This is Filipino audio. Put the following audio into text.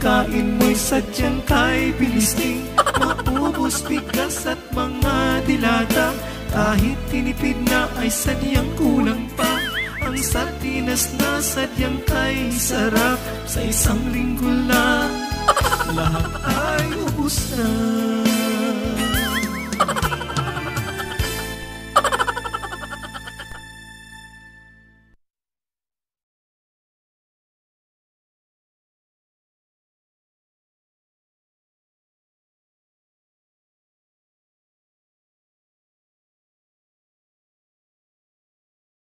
pagkain mo'y sadyang kay bilisning Maubos bigas at mga dilata. Kahit tinipid na ay sadyang kulang pa Ang sardinas na sadyang kay sarap. Sa isang linggo lang Lahat ay ubos na.